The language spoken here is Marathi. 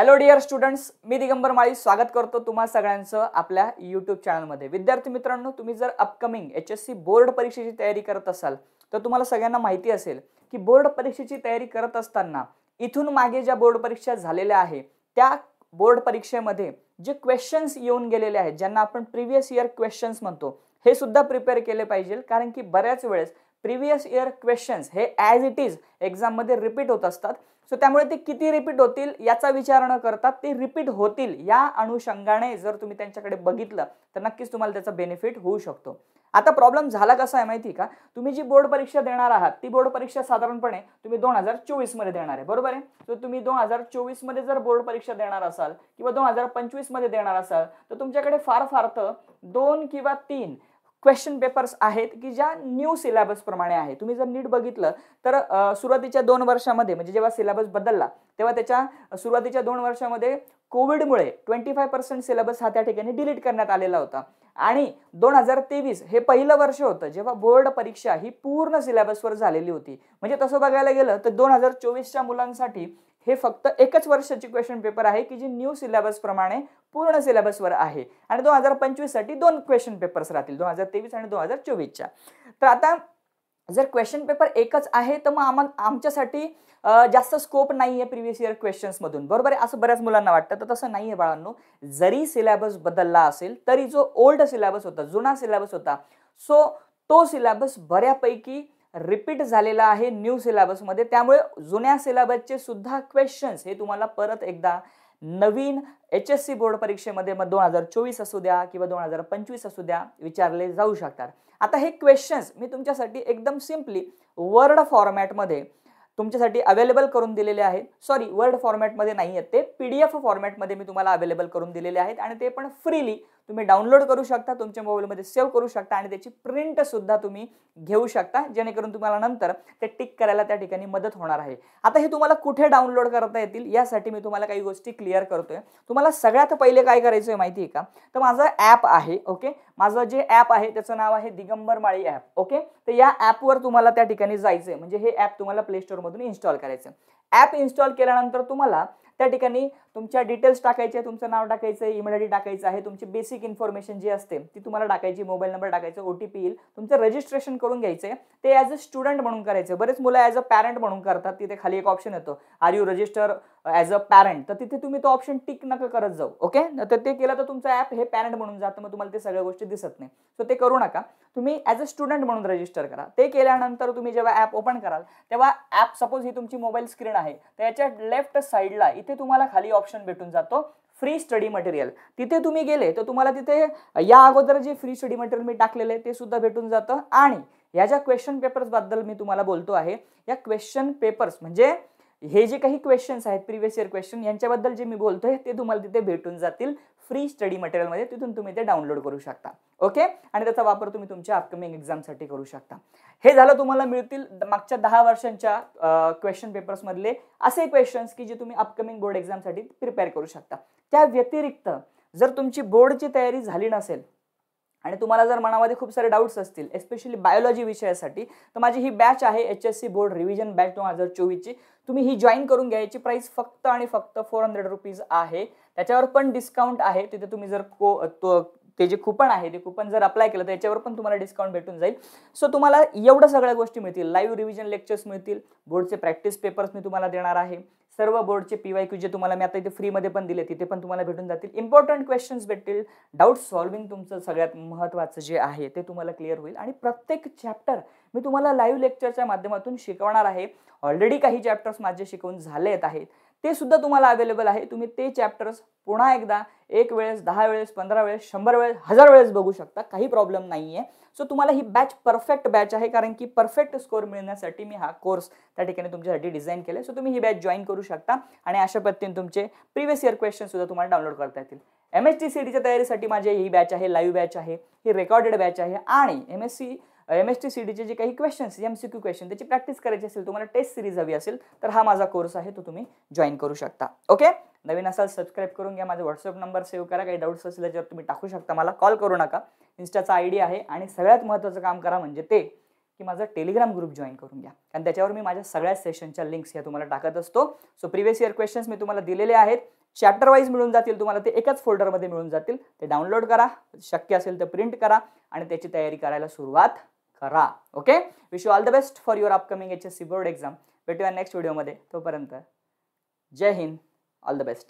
हॅलो डिअर स्टुडंट्स मी दिगंबर माळी स्वागत करतो तुम्हा सगळ्यांचं आपल्या यूट्यूब चॅनलमध्ये विद्यार्थी मित्रांनो तुम्ही जर upcoming H S C board परीक्षेची तयारी करत असाल तर तुम्हाला सगळ्यांना माहिती असेल की बोर्ड परीक्षेची तयारी करत असताना इथून मागे ज्या बोर्ड परीक्षा झालेल्या आहे त्या बोर्ड परीक्षेमध्ये जे क्वेश्चन्स येऊन गेलेले आहेत ज्यांना आपण प्रिव्हियस इयर क्वेश्चन्स म्हणतो हे सुद्धा प्रिपेअर केले पाहिजे. कारण की बऱ्याच वेळेस प्रिव्हियस इयर क्वेश्चन्स हे ॲज इट इज एक्झाममध्ये रिपीट होत असतात. सो त्यामुळे ते किती रिपीट होतील याचा विचार न करता ते रिपीट होतील या अनुषंगाने जर तुम्ही त्यांच्याकडे बघितलं तर नक्कीच तुम्हाला त्याचा बेनिफिट होऊ शकतो. आता प्रॉब्लेम झाला कसा आहे माहिती का? तुम्ही जी बोर्ड परीक्षा देणार आहात ती बोर्ड परीक्षा साधारणपणे तुम्ही दोन हजार चोवीसमध्ये देणार आहे. बरोबर आहे? तर तुम्ही दोन हजार चोवीसमध्ये जर बोर्ड परीक्षा देणार असाल किंवा दोन हजार पंचवीसमध्ये देणार असाल तर तुमच्याकडे फार फार तर दोन किंवा तीन क्वेश्चन पेपर्स आहेत की ज्या न्यू सिलेबसप्रमाणे आहे. तुम्ही जर नीट बघितलं तर सुरुवातीच्या दोन वर्षामध्ये म्हणजे जेव्हा सिलेबस बदलला तेव्हा त्याच्या सुरुवातीच्या दोन वर्षामध्ये कोविडमुळे ट्वेंटी फाय पर्सेंट सिलेबस हा त्या ठिकाणी डिलीट करण्यात आलेला होता. आणि दोन हजार तेवीस हे पहिलं वर्ष होतं जेव्हा बोर्ड परीक्षा ही पूर्ण सिलेबसवर झालेली होती. म्हणजे तसं बघायला गेलं तर दोन हजार चोवीसच्या मुलांसाठी हे फक्त एकच वर्षाची क्वेश्चन पेपर आहे की जी न्यू सिलेबसप्रमाणे पूर्ण सिलेबसवर आहे. आणि दोन हजार पंचवीससाठी दोन क्वेश्चन पेपर्स राहतील दोन हजार तेवीस आणि दोन हजार चोवीसच्या. तर आता जर क्वेश्चन पेपर एकच आहे तर मग आम्हा आमच्यासाठी जास्त स्कोप नाही आहे प्रिव्हियस इयर क्वेश्चन्समधून बरोबर आहे? असं बऱ्याच मुलांना वाटतं. तर तसं नाही आहे बाळांनो. जरी सिलेबस बदलला असेल तरी जो ओल्ड सिलेबस होता जुना सिलेबस होता सो तो सिलेबस बऱ्यापैकी रिपीट झालेला आहे न्यू सिलेबसमध्ये. त्यामुळे जुन्या सिलेबसचे सुद्धा क्वेश्चन्स हे तुम्हाला परत एकदा नवीन एच एस सी बोर्ड परीक्षेमध्ये मग दोन हजार चोवीस असू द्या किंवा दोन हजार पंचवीस असू द्या विचारले जाऊ शकतात. आता हे क्वेश्चन्स मी तुमच्यासाठी एकदम सिम्पली वर्ड फॉर्मॅटमध्ये तुमच्यासाठी अवेलेबल करून दिलेले आहेत. सॉरी वर्ड फॉर्मॅटमध्ये नाही आहेत ते. पी डी एफ फॉर्मॅटमध्ये मी तुम्हाला अवेलेबल करून दिलेले आहेत आणि ते पण फ्रीली तुम्ही डाउनलोड करू शकता तुमच्या मोबाईलमध्ये सेव्ह करू शकता आणि त्याची प्रिंटसुद्धा तुम्ही घेऊ शकता जेणेकरून तुम्हाला नंतर ते टिक करायला त्या ठिकाणी मदत होणार आहे. आता हे तुम्हाला कुठे डाउनलोड करता येतील यासाठी मी तुम्हाला काही गोष्टी क्लिअर करतोय. तुम्हाला सगळ्यात पहिले काय करायचं आहे माहिती आहे का? तर माझं ॲप आहे ओके माझं जे ॲप आहे त्याचं नाव आहे दिगंबर माळी ॲप ओके तर या ॲपवर तुम्हाला त्या ठिकाणी जायचं आहे म्हणजे हे ॲप तुम्हाला प्ले स्टोअरमधून इन्स्टॉल करायचं ॲप इन्स्टॉल केल्यानंतर तुम्हाला त्या ठिकाणी तुमच्या डिटेल्स टाकायचे तुमचं नाव टाकायचं आहे ईमेल आय डी टाकायचं आहे तुमची बेसिक इन्फॉर्मेशन जी असते ती तुम्हाला टाकायची मोबाईल नंबर टाकायचा ओ टी पी येईल तुमचं रजिस्ट्रेशन करून घ्यायचं ते ॲज अ स्टुडंट म्हणून करायचं बरेच मुलं ॲज अ पॅरेंट म्हणून करतात तिथे खाली एक ऑप्शन येतो. Are you register as a parent तर तिथे तुम्ही तो ऑप्शन टिक नका करत जाऊ ओके तर ते केलं तर तुमचं ॲप हे पॅरेंट म्हणून जातं मग तुम्हाला ते सगळ्या गोष्टी दिसत नाही. सो ते करू नका. तुम्ही ॲज अ स्टुडंट म्हणून रजिस्टर करा. ते केल्यानंतर तुम्ही जेव्हा ॲप ओपन कराल तेव्हा ॲप सपोज ही तुमची मोबाईल स्क्रीन आहे तर याच्या लेफ्ट साईडला इथे तुम्हाला खाली ऑप्शन भेटून जातो. फ्री स्टडी मटेरियल तिथे तुम्ही गेले तर तुम्हाला तिथे या अगोदर जे फ्री स्टडी मटेरियल मी टाकलेले ते सुद्धा भेटून जातं. आणि या ज्या क्वेश्चन पेपर्सबद्दल मी तुम्हाला बोलतो आहे या क्वेश्चन पेपर्स म्हणजे हे जे काही क्वेश्चन्स आहेत प्रिव्हियस इयर क्वेश्चन यांच्याबद्दल जे मी बोलतोय ते तुम्हाला तिथे भेटून जातील. फ्री स्टडी मटेरियलमध्ये तिथून तुम्ही ते डाउनलोड करू शकता. ओके आणि त्याचा वापर तुम्ही तुमच्या अपकमिंग एक्झामसाठी करू शकता. हे झालं तुम्हाला मिळतील मागच्या दहा वर्षांच्या क्वेश्चन पेपर्समधले असे क्वेश्चन्स की जे तुम्ही अपकमिंग बोर्ड एक्झामसाठी प्रिपेअर करू शकता. त्या व्यतिरिक्त जर तुमची बोर्डची तयारी झाली नसेल आणि तुम्हाला जर मनामध्ये खूप सारे डाऊट्स असतील एस्पेशली बायोलॉजी विषयासाठी तर माझी ही बॅच आहे H S C board revision batch दोन हजार चोवीसची. तुम्ही ही जॉईन करून घ्यायची प्राईस फक्त आणि फक्त फोर हंड्रेड रुपीज आहे. त्याच्यावर पण डिस्काउंट आहे. तिथे तुम्ही जर को तो ते जे कुपन आहे ते कुपन जर अप्लाय केलं तर याच्यावर पण तुम्हाला डिस्काउंट भेटून जाईल. सो तुम्हाला एवढं सगळ्या गोष्टी मिळतील. लाईव्ह रिव्हिजन लेक्चर्स मिळतील. बोर्डचे प्रॅक्टिस पेपर्स मी तुम्हाला देणार आहे. सर्व बोर्डचे पी वाय क्यू जे तुम्हाला मी आता इथे फ्रीमध्ये पण दिले तिथे पण तुम्हाला भेटून जातील. इम्पॉर्टंट क्वेश्चन्स भेटतील. डाऊट सॉल्विंग तुमचं सगळ्यात महत्त्वाचं जे आहे ते तुम्हाला क्लिअर होईल. आणि प्रत्येक चॅप्टर मी तुम्हाला लाईव्ह लेक्चरच्या माध्यमातून शिकवणार आहे. ऑलरेडी काही चॅप्टर्स माझे शिकवून झालेत आहेत. ते सुद्धा तुम्हाला अवेलेबल आहे. तुम्ही ते चॅप्टर्स पुन्हा एकदा एक वेळेस दहा वेळेस पंधरा वेळेस शंभर वेळेस हजार वेळेस बघू शकता. काही प्रॉब्लेम नाही आहे सो तुम्हाला ही बॅच परफेक्ट बॅच आहे. कारण की परफेक्ट स्कोअर मिळण्यासाठी मी हा कोर्स त्या ठिकाणी तुमच्यासाठी डिझाईन केला सो तुम्ही ही बॅच जॉईन करू शकता. आणि अशा पद्धतीने तुमचे प्रिव्हियस इयर क्वेश्चन सुद्धा तुम्हाला डाउनलोड करता येतील. एम एस टी सी डीच्या तयारीसाठी माझी ही बॅच आहे लाईव्ह बॅच आहे ही रेकॉर्डेड बॅच आहे. आणि M S C M S T C डीचे जे काही questions M C Q question त्याची प्रॅक्टिस करायची असेल तुम्हाला टेस्ट सिरीज हवी असेल तर हा माझा कोर्स आहे तो तुम्ही जॉईन करू शकता. ओके नवीन असाल सबस्क्राईब करून घ्या. माझा व्हॉट्सअप नंबर सेव्ह करा. काही डाऊट्स असतील त्याच्यावर तुम्ही टाकू शकता. मला कॉल करू नका. इन्स्टाचा आयडी आहे आणि सगळ्यात महत्त्वाचं काम करा म्हणजे ते की माझा टेलिग्राम ग्रुप जॉईन करून घ्या. कारण त्याच्यावर मी माझ्या सगळ्या सेशनच्या लिंक्स ह्या तुम्हाला टाकत असतो. सो प्रिव्हियस इयर क्वेश्चन्स मी तुम्हाला दिलेले आहेत. चॅप्टर वाईज मिळून जातील तुम्हाला ते एकाच फोल्डरमध्ये मिळून जातील. ते डाउनलोड करा. शक्य असेल तर प्रिंट करा आणि त्याची तयारी करायला सुरुवात करा. Okay wish you all the best for your upcoming H S C board exam भेटूया नेक्स्ट व्हिडिओमध्ये तोपर्यंत Jai Hind. All the best